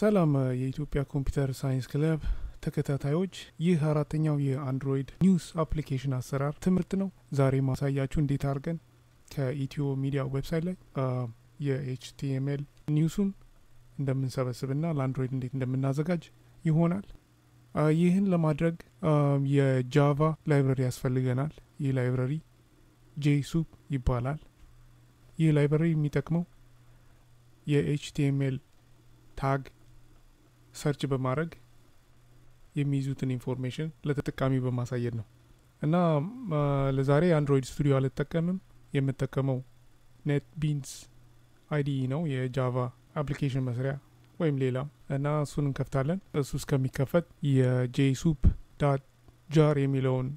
ሰላም የኢትዮጵያ ኮምፒውተር ሳይንስ ክለብ ተከታታዮች፣ ይህ አራተኛው የአንድሮይድ news application አሰራር ትምህርት ነው። ዛሬ ማሳያችሁ እንዴት አድርገን ከኢትዮ ሚዲያ website ላይ የ HTML news ኡን እንደምንሰበስብና ለአንድሮይድ እንዴት እንደምናዘጋጅ ይሆናል። ይህን ለማድረግ የጃቫ library ያስፈልገናል። ይህ library jsoup ይባላል። ይህ library የሚጠቅመው የ HTML tag search በማድረግ የሚይዙትን information ለተጠቃሚ በማሳየት ነው እና ለዛሬ Android Studio አልጠቀምም። የምጠቀመው NetBeans IDE ነው የጃቫ application መስሪያ ወይም ሌላም እና እሱን እንከፍታለን። እሱ እስከሚከፈት የ jsoup dot jar የሚለውን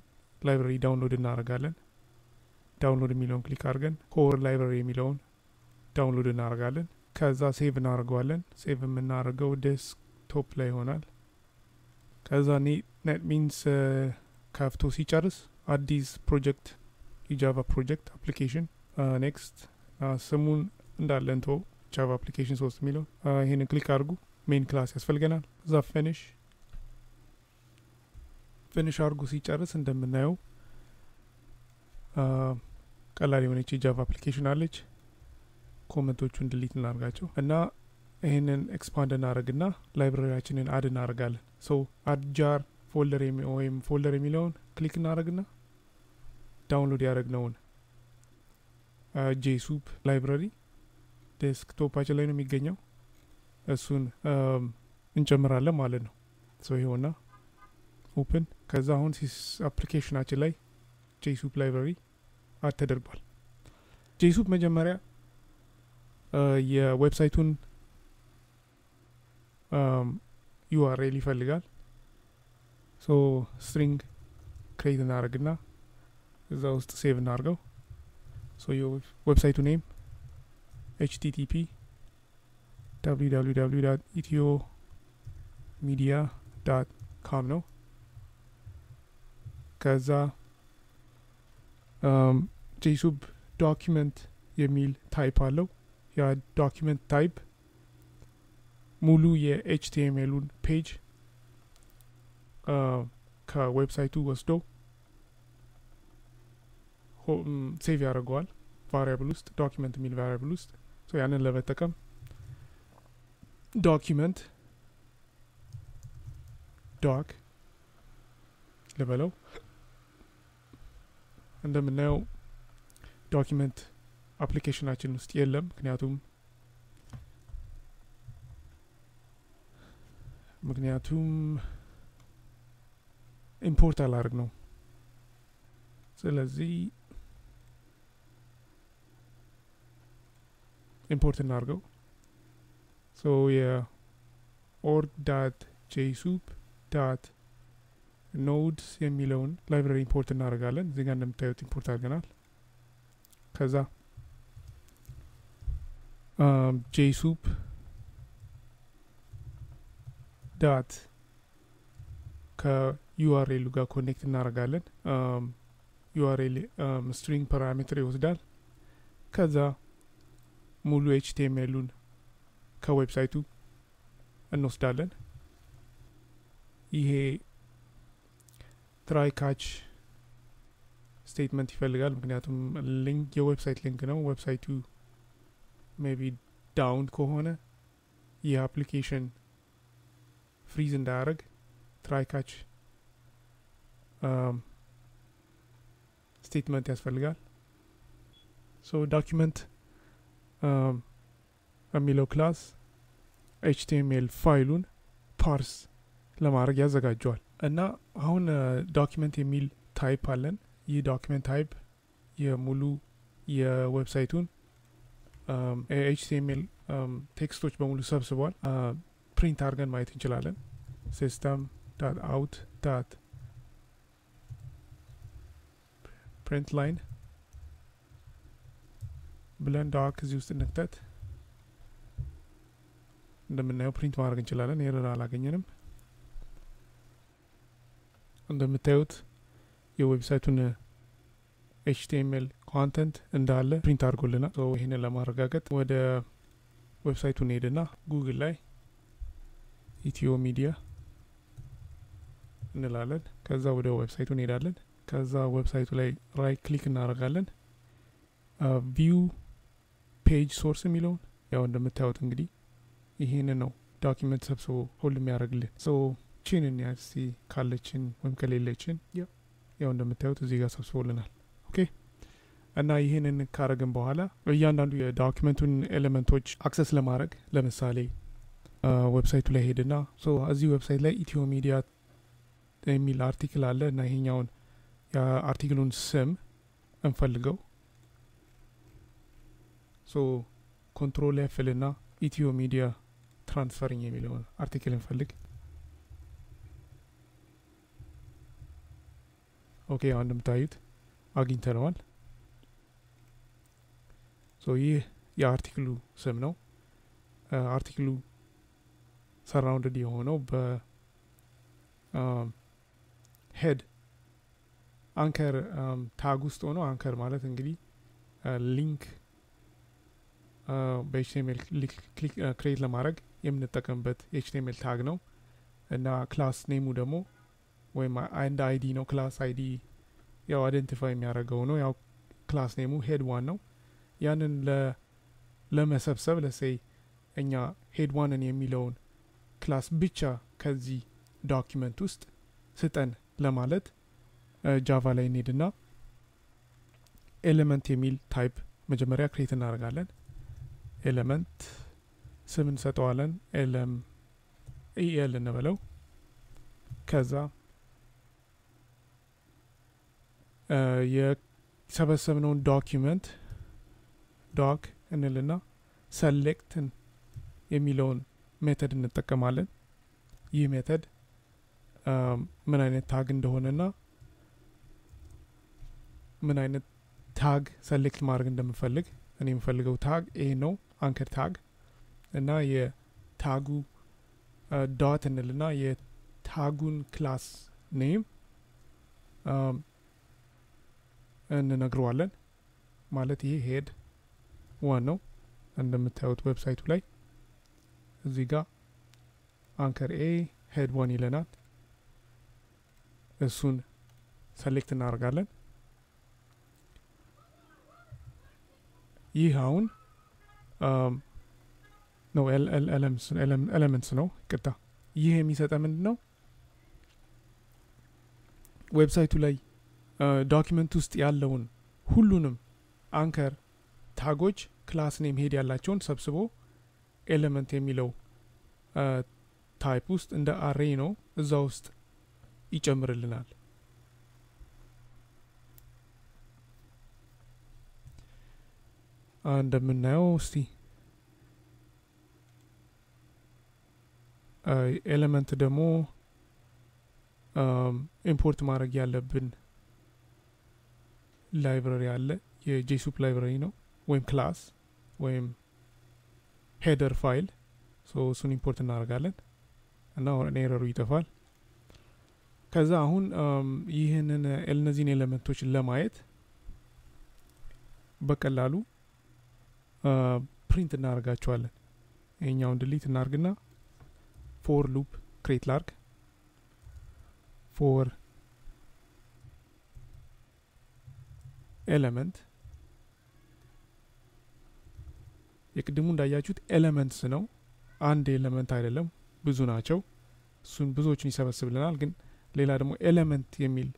library download እናደርጋለን። download የሚለውን click አድርገን core library የሚለውን download እናደርጋለን። ከዛ save እናደርገዋለን። save የምናደርገው desktop ላይ ይሆናል። ከዛ NetBeans ከፍቶ ሲጨርስ አዲስ ፕሮጀክት የጃቫ ፕሮጀክት application next ስሙን እንዳለ እንቶ ጃቫ application ሶስት የሚለው ይህንን click አድርጉ። main class ያስፈልገናል። እዛ finish finish አድርጉ። ሲጨርስ እንደምናየው ቀላል የሆነች የጃቫ application አለች። comment ኦቹን delete እናደርጋቸው እና ይህንን expand እናደርግና library ያችንን add እናደርጋለን። so add jar folder ወይም folder የሚለውን click እናደርግና download ያደረግነውን jsoup library desktop ኣችን ላይ ነው የሚገኘው። እሱን እንጨምራለን ማለት ነው። so ይኸውና open። ከዛ አሁን application ኣችን ላይ jsoup library add ተደርጓል። jsoup መጀመሪያ የ website ኡን URL ይፈልጋል። so string create እናደርግና እዛ ውስጥ save እናድርገው። so የ website ኡ name HTTP www ኢትዮ ሚዲያ dot com ነው። ከዛ jsoup document የሚል type አለው። ያ document type ሙሉ የኤችቲኤምኤሉን ፔጅ ከዌብሳይቱ ወስዶ save ያደርገዋል variable ውስጥ document የሚል variable ውስጥ ያንን ለመጠቀም document doc ልበለው። እንደምናየው document application ኣችን ውስጥ የለም። ምክንያቱም ምክንያቱም import አላርግ ነው። ስለዚህ import እናርገው። so የ org dot jsoup dot nodes የሚለውን library import እናደርጋለን። እዚህ ጋር እንደምታዩት import አድርገናል። ከዛ jsoup dot ከ URL ኡ ጋር connect እናደርጋለን። URL string parameter ይወስዳል። ከዛ ሙሉ HTML ኡን ከ website ኡ እንወስዳለን። ይሄ try catch statement ይፈልጋል። ምክንያቱም link የ website link ነው። website ኡ maybe down ከሆነ ይህ freeze እንዳያደርግ try catch statement ያስፈልጋል። so document የሚለው class HTML file ኡን parse ለማድረግ ያዘጋጀዋል እና አሁን document የሚል type አለን። ይህ document type የሙሉ የ website ኡን HTML text ኦች በሙሉ ሰብስቧል። print አድርገን ማየት እንችላለን። system dot out dot print line ብለን doc እዚህ ውስጥ እንክተት። እንደምናየው print ማድረግ እንችላለን። error አላገኘንም። እንደምታዩት የ website ኡን HTML content እንዳለ print አድርጎልናል። ይህንን ለማረጋገጥ ወደ website ኡ እንሄድና ጉግል ላይ ኢትዮ ሚዲያ እንላለን። ከዛ ወደ website ኡ እንሄዳለን። ከዛ website ኡ ላይ right click እናደርጋለን። view page source የሚለውን ያው እንደምታዩት እንግዲህ ይህንን ነው ዶኪመንት ሰብስቦ ሁሉ የሚያደርግልን ሶ ቺን እንያዝ ካለችን ወይም ከሌለችን ያው እንደምታዩት እዚህ ጋር ሰብስቦልናል። ኦኬ እና ይህንን ካረግን በኋላ እያንዳንዱ የዶኪመንቱን ኤሌመንቶች አክሰስ ለማድረግ ለምሳሌ ዌብሳይቱ ላይ ሄድና እዚህ ዌብሳይት ላይ ኢትዮ ሚዲያ የሚል አርቲክል አለ እና ይሄኛውን የአርቲክሉን ስም እንፈልገው so control F እንልና ኢትዮ ሚዲያ transferring የሚለውን article እንፈልግ። okay አሁን እንደምታዩት አግኝተነዋል። so ይህ የ article ኡ ስም ነው። article ኡ surrounded የሆነው በ head anchor tag ውስጥ ሆኖ anchor ማለት እንግዲህ link በ HTML create ለማድረግ የምንጠቀምበት HTML tag ነው እና class name ኡ ደግሞ ወይም አንድ ID ነው። class ID ያው identify የሚያደርገው ነው። ያው class name ኡ head one ነው። ያንን ለመሰብሰብ let's say እኛ head one ን የሚለውን class ብቻ ከዚህ document ውስጥ ስጠን ለማለት Java ላይ እንሄድና element የሚል type መጀመሪያ create እናደርጋለን። element ስም እንሰጠዋለን። elem el እንበለው። ከዛ የሰበሰብነውን document doc እንልና select ን የሚለውን method እንጠቀማለን። ይህ method ምን አይነት tag እንደሆነና ምን አይነት tag select ማድረግ እንደምፈልግ እኔ የምፈልገው tag a ነው፣ anchor tag እና የ tag ኡ dot እንልና የ tag ኡን class name እንነግረዋለን። ማለት ይሄ ሄድ ዋን ነው እንደምታዩት ዌብሳይቱ ላይ እዚህ ጋር አንከር ኤ ሄድ ዋን ይለናል። እሱን ሰሌክት እናደርጋለን። ይህ አሁን ነው ኤለመንትስ ነው ቅጣ ይህ የሚሰጠ ምንድን ነው website ኡ ላይ document ውስጥ ያለውን ሁሉንም anchor tag ኦች class name head ያላቸውን ሰብስቦ element የሚለው type ውስጥ እንደ array ነው እዛ ውስጥ ይጨምርልናል። እንደምናየው እስቲ element ደግሞ import ማድረግ ያለብን library አለ። የ Jsoup library ነው ወይም class ወይም header file እሱን import እናደርጋለን እና error ኡ ይጠፋል። ከዛ አሁን ይህንን እነዚህን element ኦች ለማየት በቀላሉ print እናደርጋቸዋለን። ይሄኛውን delete እናርግና for loop create ላርግ for element የቅድሙ እንዳያችሁት elements ነው። አንድ element አይደለም፣ ብዙ ናቸው። እሱን ብዙዎችን ይሰበስብልናል። ግን ሌላ ደግሞ element የሚል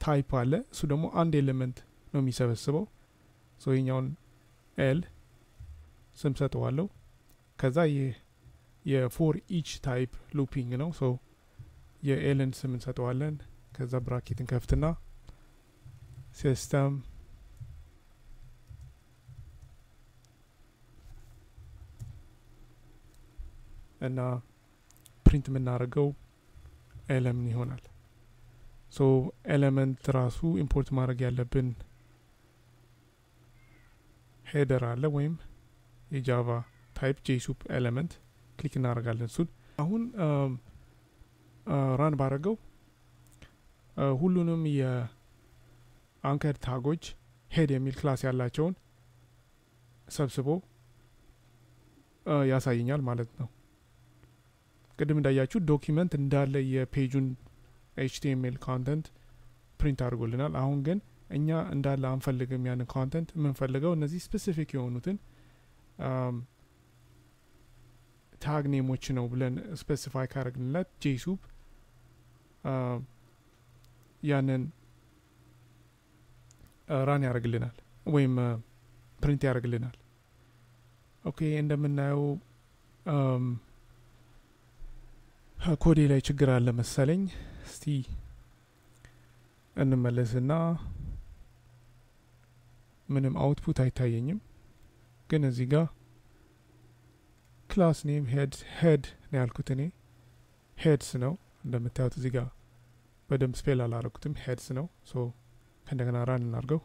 type አለ። እሱ ደግሞ አንድ element ነው የሚሰበስበው። so ይኛውን el ስም ሰጠዋለሁ። ከዛ ይህ የ for each type looping ነው። so የ el ን ስም እንሰጠዋለን። ከዛ bracket ን ከፍትና System እና print የምናደርገው elem ን ይሆናል። so element ራሱ import ማድረግ ያለብን header አለ ወይም የ Java type Jsoup element click እናደርጋለን። እሱን አሁን run ባረገው ሁሉንም የ anchor tag ኦች head የሚል class ያላቸውን ሰብስቦ ያሳየኛል ማለት ነው። ቅድም እንዳያችሁ document እንዳለ የ page ኡን HTML content print አድርጎልናል። አሁን ግን እኛ እንዳለ አንፈልግም ያንን content የምንፈልገው እነዚህ specific የሆኑትን tag name ኦች ነው ብለን specify ካረግንለት Jsoup ያንን run ያደርግልናል ወይም print ያደርግልናል። okay እንደምናየው ኮዴ ላይ ችግር አለ መሰለኝ። እስቲ እንመለስና ምንም output አይታየኝም፣ ግን እዚህ ጋር class name head head ነው ያልኩት እኔ። heads ነው እንደምታዩት እዚህ ጋር በደንብ spell አላረኩትም። heads ነው so ከእንደገና run እናርገው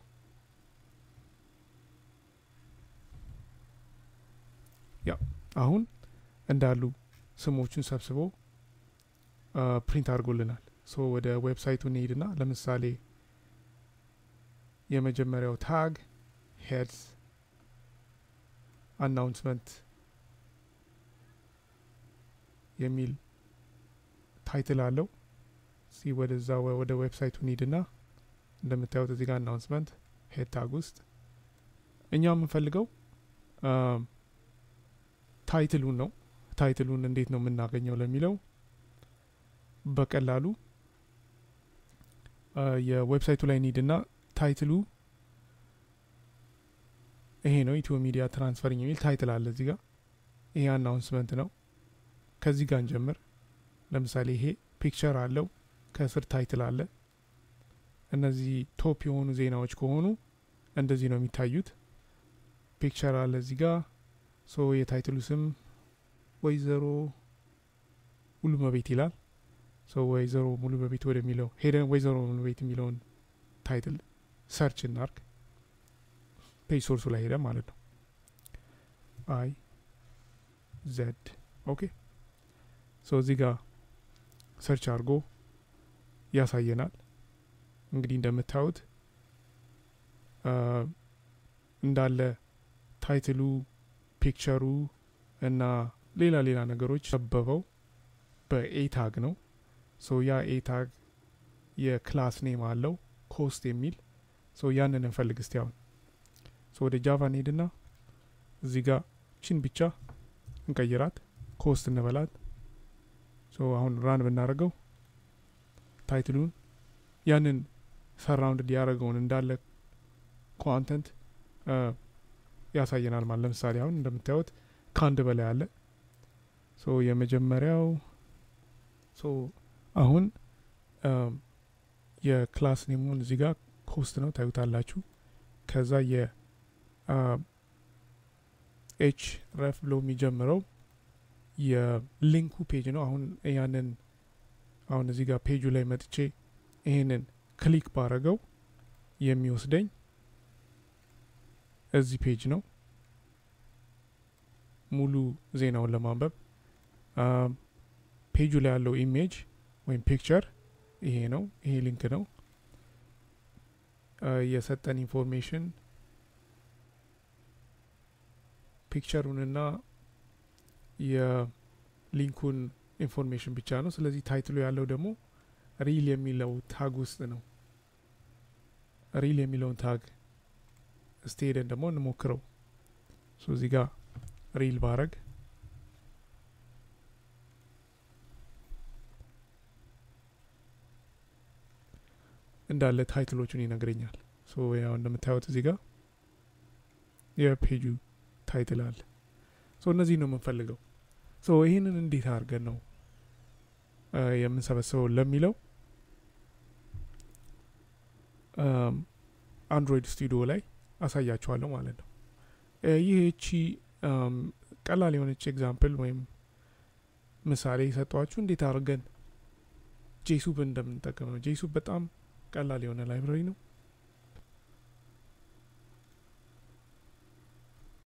ያ አሁን እንዳሉ ስሞቹን ሰብስቦ print አድርጎልናል። so ወደ website ኡ እንሄድና ለምሳሌ የመጀመሪያው tag heads announcement የሚል title አለው። so ወደዛ ወደ website ኡ ሂድና እንደምታዩት እዚህ ጋር announcement head tag ውስጥ እኛ የምንፈልገው title ኡን ነው። title ኡን እንዴት ነው የምናገኘው ለሚለው በቀላሉ የ website ኡ ላይ ሂድና title ኡ ይሄ ነው ኢትዮ media transferring የሚል title አለ እዚህ ጋር። ይሄ announcement ነው። ከዚህ ጋር እንጀምር። ለምሳሌ ይሄ picture አለው ከስር title አለ። እነዚህ top የሆኑ ዜናዎች ከሆኑ እንደዚህ ነው የሚታዩት። picture አለ እዚህ ጋር። so የ title ኡ ስም ወይዘሮ ሙሉ መቤት ይላል ወይዘሮ ሙሉ በቤት ወደሚለው ሄደን ወይዘሮ ሙሉ ቤት የሚለውን title search እናርግ። ፔጅ ሶርሱ ላይ ሄደ ማለት ነው። አይ ዘድ ኦኬ። ሶ እዚህ ጋር ሰርች አድርጎ ያሳየናል። እንግዲህ እንደምታዩት እንዳለ ታይትሉ ፒክቸሩ እና ሌላ ሌላ ነገሮች ሰበበው በኤታግ ነው ሶ ያ ኤታግ የ class name አለው post የሚል so ያንን እንፈልግ እስቲ አሁን so ወደ ጃቫ እንሄድና እዚህ ጋር እቺን ብቻ እንቀይራት post እንበላት so አሁን run ብናደርገው title ኡን ያንን surround ሊያደረገውን እንዳለ content ያሳየናል ማለት ለምሳሌ አሁን እንደምታዩት ከአንድ በላይ አለ። so የመጀመሪያው so አሁን የ class name ኡን እዚህ ጋር post ነው ታዩታላችሁ። ከዛ የ href ብሎ የሚጀምረው የ link ኡ page ነው። አሁን ያንን አሁን እዚህ ጋር ፔጁ ላይ መጥቼ ይሄንን click ባረገው የሚወስደኝ እዚህ page ነው። ሙሉ ዜናውን ለማንበብ page ኡ ላይ ያለው image ወይም picture ይሄ ነው። ይሄ link ነው። የሰጠን information picture ኡንና የ link ኡን information ብቻ ነው። ስለዚህ title ኡ ያለው ደግሞ rel የሚለው tag ውስጥ ነው። rel የሚለውን tag እስቲ ሄደን ደግሞ እንሞክረው። እዚህ ጋር rel ባረግ እንዳለ title ኦቹን ይነግረኛል። ያው እንደምታዩት እዚህ ጋር የ page ኡ title አለ። እነዚህ ነው የምንፈልገው። ይህንን እንዴት አድርገን ነው የምንሰበስበው ለሚለው Android Studio ላይ አሳያችኋለሁ ማለት ነው። ይህ እቺ ቀላል የሆነች example ወይም ምሳሌ የሰጠዋችሁ እንዴት አድርገን Jsoup እንደምንጠቀም ነው። Jsoup በጣም ቀላል የሆነ library ነው